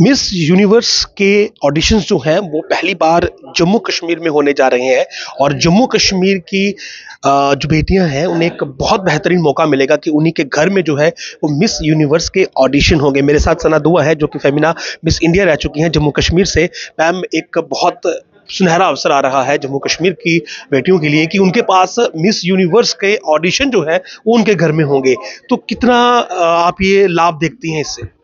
Miss Universe के auditions जो हैं, वो पहली बार जम्मू कश्मीर में होने जा रहे हैं और जम्मू कश्मीर की जो बेटियाँ हैं, उन्हें एक बहुत बेहतरीन मौका मिलेगा कि उन्हीं के घर में जो है, वो मिस यूनिवर्स के ऑडिशन होंगे। मेरे साथ सना दुआ है, जो कि फेमिना मिस इंडिया रह चुकी हैं जम्मू कश्मीर से। मैम, एक बहुत सुनहरा अवसर आ रहा है जम्मू कश्मीर की बेटियों के लिए कि उनके पास मिस यूनिवर्स के ऑडिशन जो है, वो उनके घर में होंगे। तो कितना आप ये लाभ देखती हैं इससे?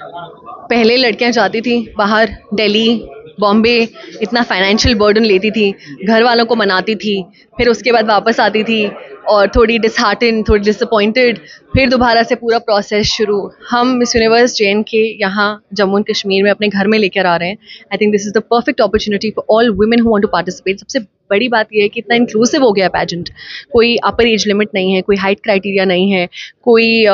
पहले लड़कियाँ जाती थी बाहर, दिल्ली, बॉम्बे, इतना फाइनेंशियल बर्डन लेती थी घर वालों को मनाती थी, फिर उसके बाद वापस आती थी और थोड़ी डिसहार्टन थोड़ी डिसअपॉइंटेड फिर दोबारा से पूरा प्रोसेस शुरू। हम मिस यूनिवर्स जे के यहाँ जम्मू एंड कश्मीर में अपने घर में लेकर आ रहे हैं। I think this is the perfect opportunity for all women who want to participate सबसे बड़ी बात यह है कि इतना इंक्लूसिव हो गया पैजेंट कोई अपर एज लिमिट नहीं है कोई हाइट क्राइटेरिया नहीं है कोई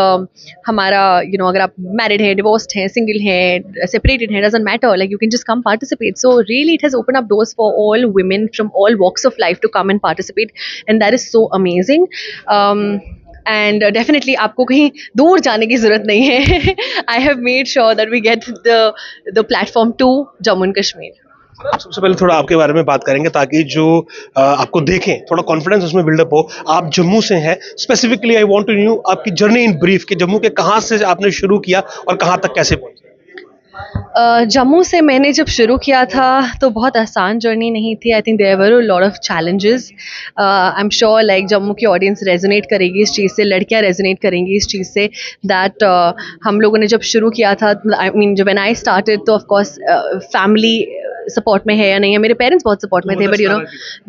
हमारा यू नो अगर आप मैरिड हैं डिवोर्स्ड हैं सिंगल है सेपरेटेड हैं doesn't matter like you can just come participate so really it has opened up doors for all from all walks of life to come and participate and that is so amazing. Um, and definitely आपको कहीं दूर जाने की ज़रूरत नहीं है। I have made sure that we get the the platform to Jammu and Kashmir सबसे पहले थोड़ा आपके बारे में बात करेंगे ताकि जो आपको देखें, थोड़ा कॉन्फिडेंस उसमें बिल्डअप हो। आप जम्मू से हैं specifically I want to know आपकी जर्नी इन ब्रीफ कि जम्मू के कहाँ से आपने शुरू किया और कहाँ तक कैसे पहुँचे? जम्मू से मैंने जब शुरू किया था तो बहुत आसान जर्नी नहीं थी। I think there were lot of challenges I am sure like Jammu की ऑडियंस रेजोनेट करेगी इस चीज़ से, लड़कियाँ रेजोनेट करेंगी इस चीज़ से दैट हम लोगों ने जब शुरू किया था आई मीन जब एन आई स्टार्टेड तो ऑफकोर्स फैमिली सपोर्ट में है या नहीं है मेरे पेरेंट्स बहुत सपोर्ट में थे बट यू नो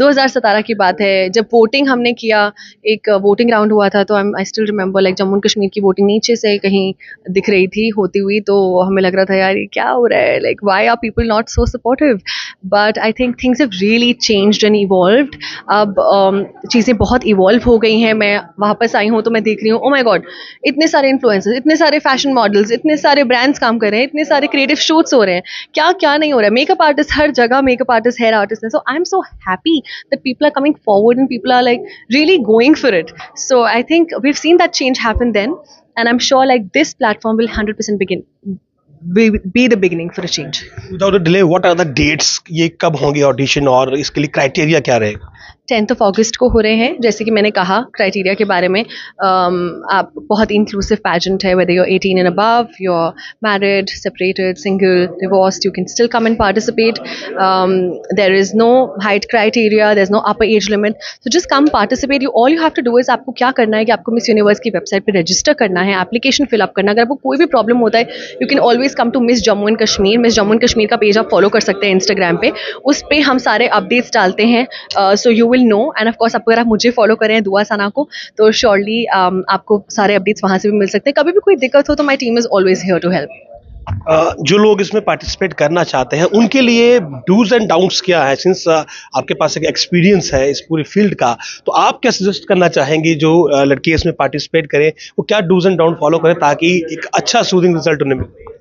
2017 की बात है जब वोटिंग हमने किया एक वोटिंग राउंड हुआ था तो I I still remember like Jammu Kashmir की वोटिंग नीचे से कहीं दिख रही थी होती हुई तो हमें लग रहा था यार ये क्या हो रहा है? Like why are people not so supportive but I think things have really changed and evolved अब um, चीज़ें बहुत इवॉल्व हो गई हैं मैं वापस आई हूँ तो मैं देख रही हूँ ओ माई गॉड इतने सारे इन्फ्लुएंसर्स इतने सारे फ़ैशन मॉडल्स इतने सारे ब्रांड्स काम कर रहे हैं इतने सारे क्रिएटिव शूट्स हो रहे हैं क्या क्या नहीं हो रहा है? मेकअप आर्टिस्ट हर जगह मेकअप आर्टिस्ट हेयर आर्टिस्ट हैं। So I am so happy that people are coming forward and people are like really going for it so I think we have seen that change happen then and I'm sure like this platform will 100% begin be, be the beginning for a change. without a delay what are the dates? ये कब होंगे audition और इसके लिए criteria क्या रहेगा? Tenth of अगस्त को हो रहे हैं। जैसे कि मैंने कहा क्राइटेरिया के बारे में um, आप बहुत इंक्लूसिव पैजेंट है whether you're 18 and above your married separated single divorced you can still come and participate there is no height criteria there is no upper age limit so just come participate you all you have to do is आपको क्या करना है कि आपको Miss universe की website पर register करना है एप्लीकेशन फिलअप करना अगर आपको कोई भी प्रॉब्लम होता है you can always come to Miss Jammu and Kashmir Miss Jammu and Kashmir का पेज आप फॉलो कर सकते हैं इंस्टाग्राम पे। उस पर हम सारे अपडेट्स डालते हैं। So you will know and of course अगर आप मुझे फॉलो करें दुआ सना को तो श्योरली um, आपको सारे अपडेट्स वहाँ से भी मिल सकते हैं। कभी भी कोई दिक्कत हो तो my team is always here to help जो लोग इसमें पार्टिसिपेट करना चाहते हैं उनके लिए डूज एंड डाउट्स क्या है? सिंस आपके पास एक एक्सपीरियंस है इस पूरी फ़ील्ड का तो आप क्या सजेस्ट करना चाहेंगे जो लड़की इसमें पार्टिसिपेट करें? वो क्या डूज एंड डाउट फॉलो करें ताकि एक अच्छा सूदिंग रिज़ल्ट उन्हें मिले?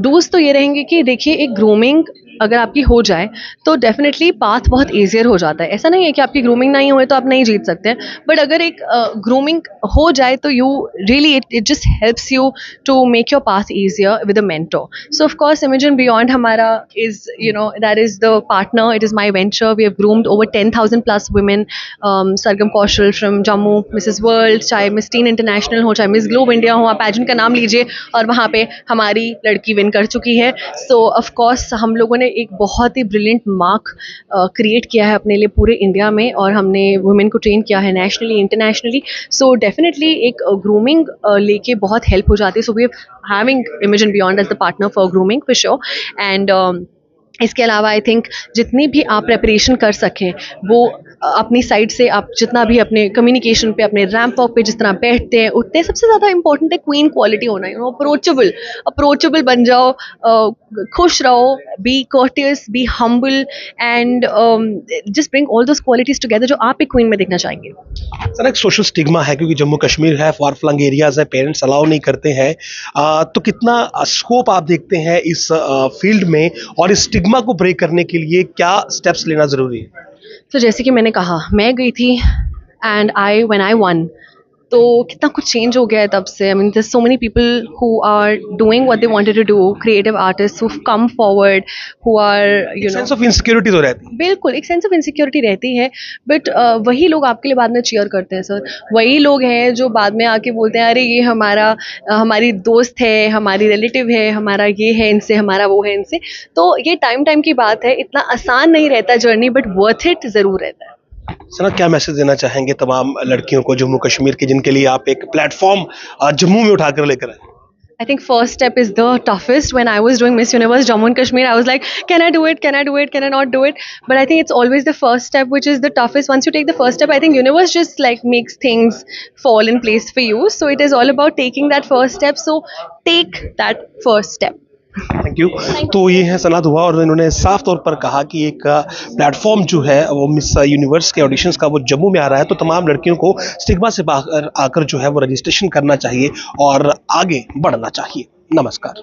डूज तो ये रहेंगे कि देखिए एक ग्रूमिंग अगर आपकी हो जाए तो डेफिनेटली पाथ बहुत ईजियर हो जाता है। ऐसा नहीं है कि आपकी ग्रूमिंग नहीं हुए तो आप नहीं जीत सकते हैं बट अगर एक ग्रूमिंग uh, हो जाए तो you really it it just helps you to make your path easier with a mentor so of course Imagine Beyond हमारा is you know that is the partner it is my venture we have groomed over ten thousand plus women Sargam Kaushal from Jammu Mrs World चाहे miss tin international हो चाहे miss globe India हो आप pageant का नाम लीजिए और वहाँ पर हमारी लड़की कर चुकी है। सो ऑफ़ कोर्स हम लोगों ने एक बहुत ही ब्रिलियंट मार्क क्रिएट किया है अपने लिए पूरे इंडिया में और हमने वुमेन को ट्रेन किया है नेशनली इंटरनेशनली सो डेफिनेटली एक ग्रूमिंग लेके बहुत हेल्प हो जाती है। So we having Imagine Beyond as the partner for grooming for sure and इसके अलावा आई थिंक जितनी भी आप प्रेपरेशन कर सकें, वो अपनी साइड से आप जितना भी अपने कम्युनिकेशन पे, अपने रैम्प वॉक पे जिस तरह बैठते हैं, उठते हैं, सबसे ज़्यादा इंपॉर्टेंट है क्वीन क्वालिटी होना यू नो अप्रोचेबल अप्रोचेबल बन जाओ खुश रहो be courteous be humble and just bring all those qualities together जो आप एक क्वीन में देखना चाहेंगे। सर एक सोशल स्टिग्मा है क्योंकि जम्मू कश्मीर है फार फ्लंग एरियाज़ है पेरेंट्स अलाउ नहीं करते हैं। तो कितना स्कोप आप देखते हैं इस फ़ील्ड में और इस स्टिग्मा को ब्रेक करने के लिए क्या स्टेप्स लेना ज़रूरी है? तो जैसे कि मैंने कहा मैं गई थी and I won I won तो कितना कुछ चेंज हो गया है तब से। I mean so many people who are doing what they wanted to do creative artists who've come forward who are you know sense of insecurity तो रहती है। बिल्कुल एक सेंस ऑफ़ इनसिक्योरिटी रहती है। बट वही लोग आपके लिए बाद में चीयर करते हैं सर वही लोग हैं जो बाद में आके बोलते हैं अरे ये हमारा हमारी दोस्त है हमारी रिलेटिव है हमारा ये है इनसे हमारा वो है इनसे। तो ये टाइम टाइम की बात है इतना आसान नहीं रहता जर्नी बट वर्थ इट ज़रूर रहता है। सना क्या मैसेज देना चाहेंगे तमाम लड़कियों को जम्मू कश्मीर के जिनके लिए आप एक प्लेटफॉर्म जम्मू में उठाकर लेकर आए I think first step is the toughest. When I was doing Miss Universe Jammu and Kashmir, I was like, can I do it? Can I do it? Can I not do it? But I think it's always the first step which is the toughest. Once you take the first step, I think universe just like makes things fall in place for you. So it is all about taking that first step. So take that first step. Thank you तो ये है सना दुआ और इन्होंने साफ़ तौर पर कहा कि एक प्लेटफॉर्म जो है, वो मिस यूनिवर्स के ऑडिशंस का वो जम्मू में आ रहा है तो तमाम लड़कियों को स्टिग्मा से बाहर आकर जो है वो रजिस्ट्रेशन करना चाहिए और आगे बढ़ना चाहिए। नमस्कार।